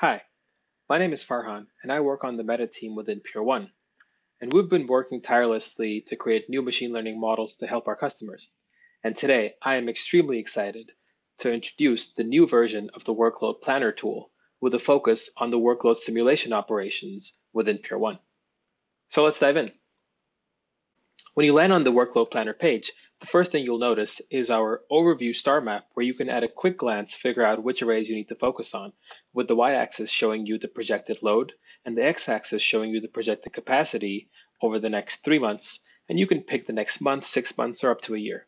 Hi, my name is Farhan, and I work on the meta team within Pure1. And we've been working tirelessly to create new machine learning models to help our customers. And today, I am extremely excited to introduce the new version of the Workload Planner tool with a focus on the workload simulation operations within Pure1. So let's dive in. When you land on the Workload Planner page, the first thing you'll notice is our overview star map where you can at a quick glance figure out which arrays you need to focus on, with the y-axis showing you the projected load and the x-axis showing you the projected capacity over the next three months, and you can pick the next month, six months, or up to a year.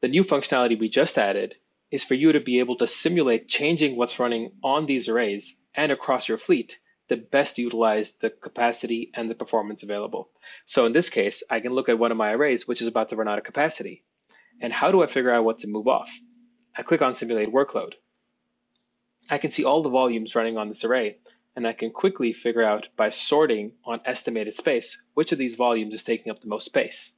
The new functionality we just added is for you to be able to simulate changing what's running on these arrays and across your fleet to best utilize the capacity and the performance available. So in this case, I can look at one of my arrays, which is about to run out of capacity. And how do I figure out what to move off? I click on Simulate Workload. I can see all the volumes running on this array, and I can quickly figure out by sorting on estimated space which of these volumes is taking up the most space.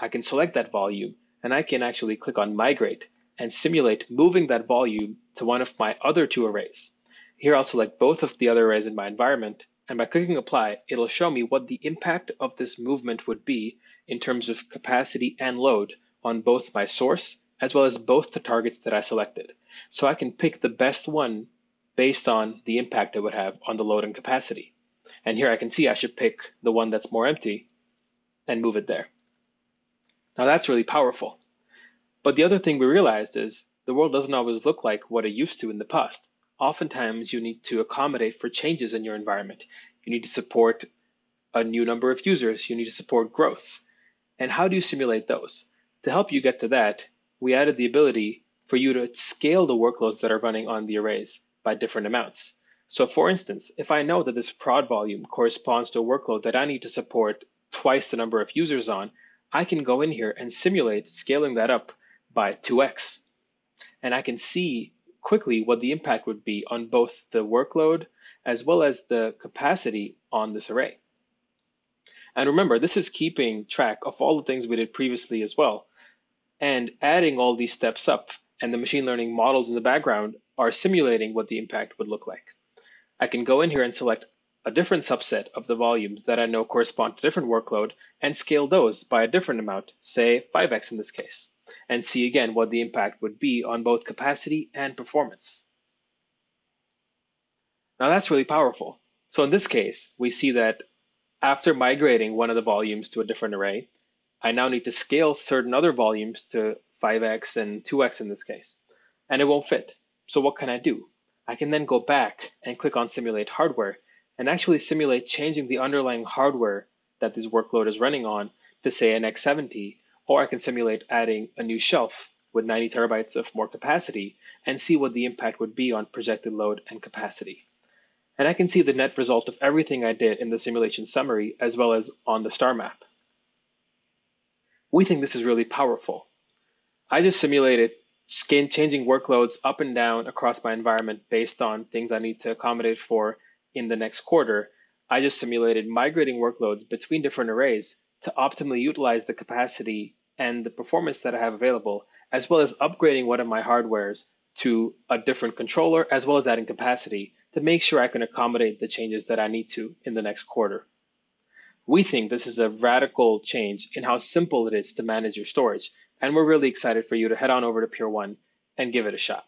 I can select that volume, and I can actually click on Migrate and simulate moving that volume to one of my other two arrays. Here I'll select both of the other arrays in my environment, and by clicking apply, it'll show me what the impact of this movement would be in terms of capacity and load on both my source as well as both the targets that I selected. So I can pick the best one based on the impact it would have on the load and capacity. And here I can see I should pick the one that's more empty and move it there. Now that's really powerful. But the other thing we realized is the world doesn't always look like what it used to in the past oftentimes you need to accommodate for changes in your environment. You need to support a new number of users. You need to support growth. And how do you simulate those? To help you get to that, we added the ability for you to scale the workloads that are running on the arrays by different amounts. So for instance, if I know that this prod volume corresponds to a workload that I need to support twice the number of users on, I can go in here and simulate scaling that up by 2x. And I can see quickly what the impact would be on both the workload as well as the capacity on this array. And remember, this is keeping track of all the things we did previously as well. And adding all these steps up and the machine learning models in the background are simulating what the impact would look like. I can go in here and select a different subset of the volumes that I know correspond to different workload and scale those by a different amount, say 5x in this case and see again what the impact would be on both capacity and performance. Now that's really powerful. So in this case, we see that after migrating one of the volumes to a different array, I now need to scale certain other volumes to 5x and 2x in this case, and it won't fit. So what can I do? I can then go back and click on simulate hardware and actually simulate changing the underlying hardware that this workload is running on to say an X70 or I can simulate adding a new shelf with 90 terabytes of more capacity and see what the impact would be on projected load and capacity. And I can see the net result of everything I did in the simulation summary as well as on the star map. We think this is really powerful. I just simulated skin changing workloads up and down across my environment based on things I need to accommodate for in the next quarter. I just simulated migrating workloads between different arrays to optimally utilize the capacity and the performance that I have available, as well as upgrading one of my hardwares to a different controller, as well as adding capacity to make sure I can accommodate the changes that I need to in the next quarter. We think this is a radical change in how simple it is to manage your storage, and we're really excited for you to head on over to Pure1 and give it a shot.